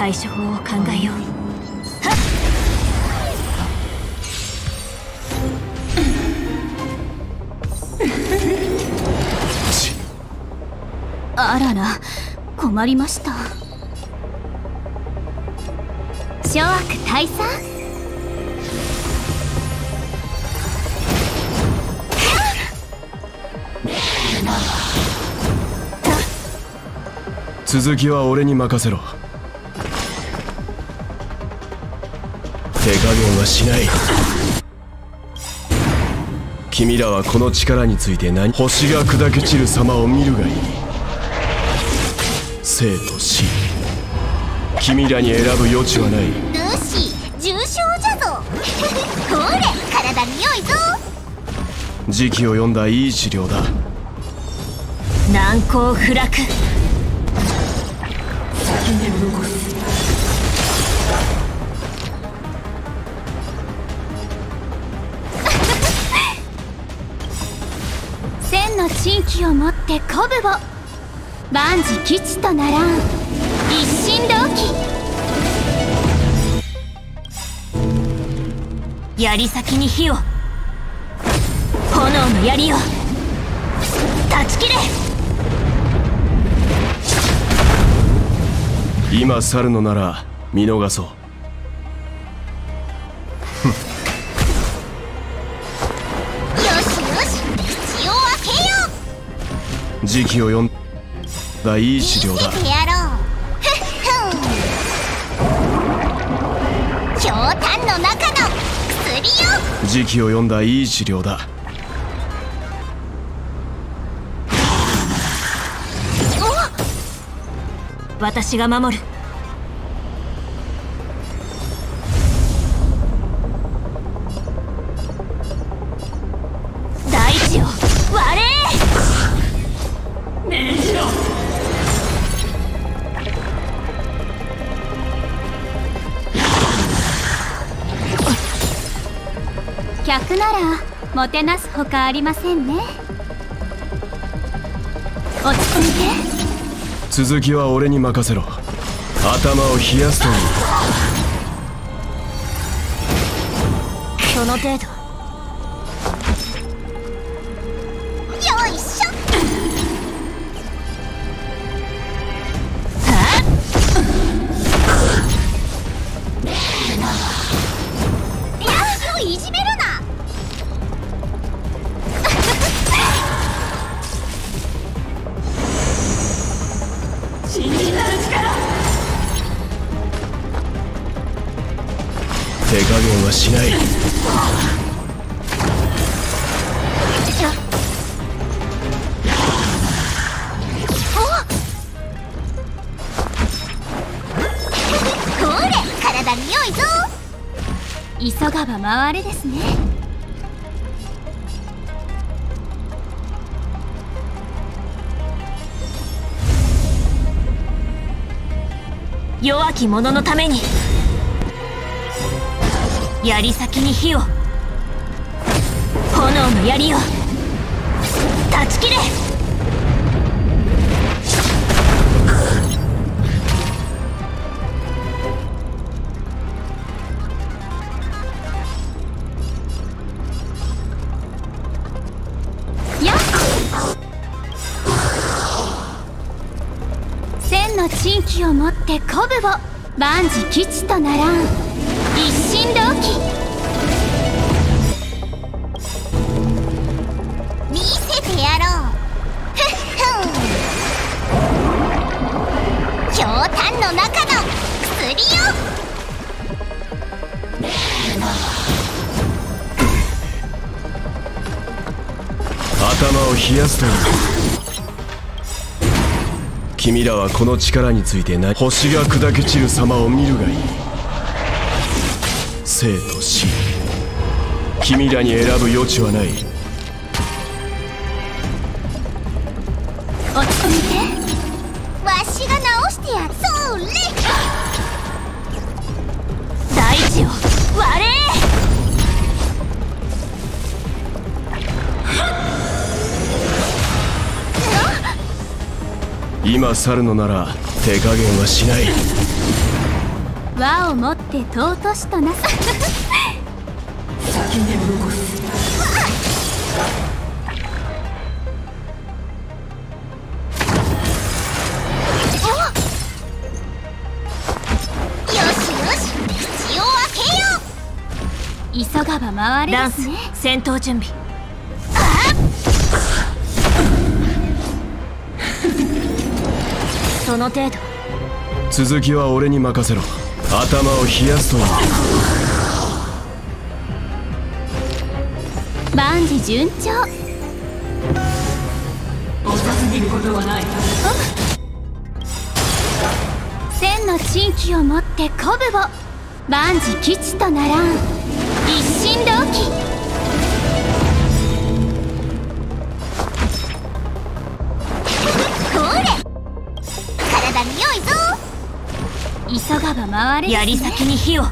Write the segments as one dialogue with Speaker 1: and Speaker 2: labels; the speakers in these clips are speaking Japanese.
Speaker 1: 対処法を考えよう。あらら困りました。諸悪退散？
Speaker 2: 続きは俺に任せろ手加減はしない。君らはこの力について何？星が砕け散る様を見るがいい。生と死。君らに選ぶ余地はない。
Speaker 3: ルーシー重症じゃぞ。ほれ体に良いぞ。
Speaker 2: 時期を読んだいい治療だ。
Speaker 1: 難攻不落をもって鼓舞を。万事吉とならん。一心同期。槍先に火を。炎の槍を。断ち切れ。
Speaker 2: 今去るのなら見逃そう。時期を読んだいい資料だ。
Speaker 3: 見せてやろうふっふんひょうたんの中の薬よ
Speaker 2: 時期を読んだいい資料だ。
Speaker 1: 私が守る。客ならもてなすほかありませんね。落ち着いて。
Speaker 2: 続きは俺に任せろ。頭を冷やすといい
Speaker 1: その程度
Speaker 2: 手加減はしない。
Speaker 3: 体に良いぞ。
Speaker 1: 急がば回れですね。弱き者のために。槍先に火を。炎の槍を。断ち切れ。やっ。千の珍奇をもって鼓舞を。万事吉とならん。一心同期
Speaker 3: 見せてやろう。ふっふん。ひょうたんの中の薬よ。
Speaker 2: 頭を冷やすと君らはこの力について何星が砕け散る様を見るがいい。生と死。君らに選ぶ余地はない。
Speaker 1: 落ち着いて。
Speaker 3: わしが直してやる。それ
Speaker 1: 大地を割れ
Speaker 2: 今去るのなら手加減はしない
Speaker 1: 和をもって尊しとなさ
Speaker 3: よしよし。口を開けよ
Speaker 1: 急がば回れ
Speaker 4: ダンス
Speaker 1: ですね
Speaker 4: 戦闘準備。その程度。
Speaker 2: 続きは俺に任せろ頭を冷やすといい。
Speaker 1: 万事順調千の珍奇をもって鼓舞を。万事吉とならん回れですね
Speaker 4: 槍先に火を。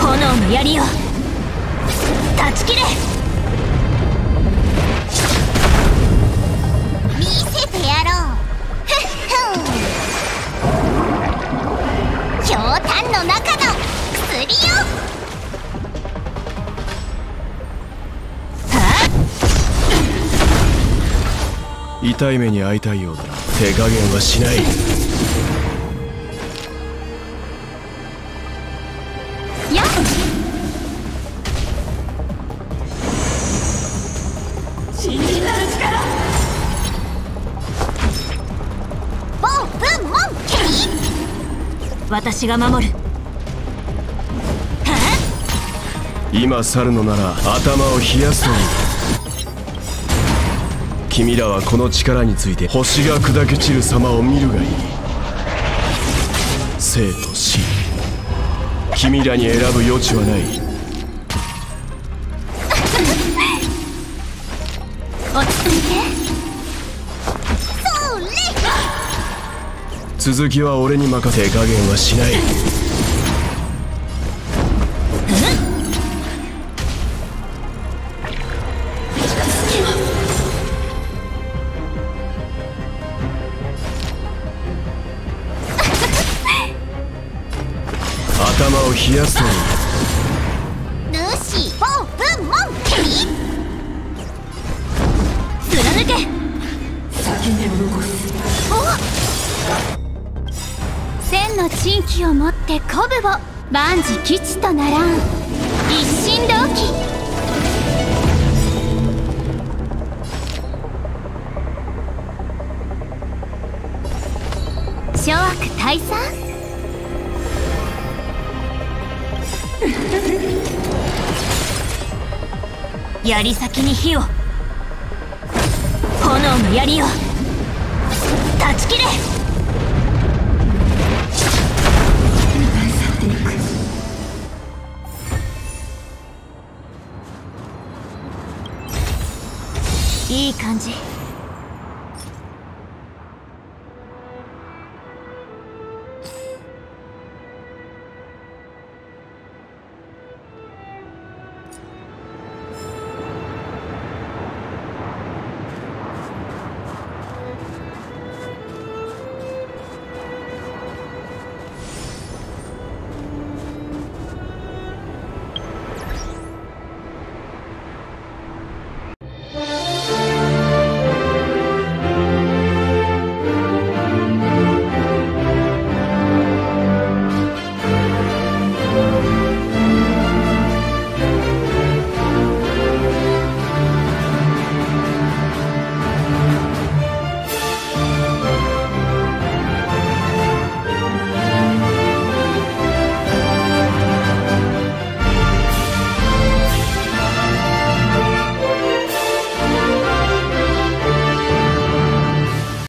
Speaker 4: 炎の槍よ断ち切れ。
Speaker 3: 見せてやろう。ふっふん。ひょうたんの中の薬よ。
Speaker 2: 痛い目に遭いたいようだ。な手加減はしない
Speaker 3: ボンブンモンケリ
Speaker 4: 私が守る。
Speaker 2: 今去るのなら頭を冷やすといい君らはこの力について星が砕け散る様を見るがいい。生と死。君らに選ぶ余地はない。続きは俺に任せ加減はしない。頭を冷やすとい
Speaker 4: 貫け。
Speaker 1: 千の珍奇をもって鼓舞を。万事吉とならん。一心同期。諸悪退散？
Speaker 4: 槍先に火を。の槍よ断ち切れ。いい感じ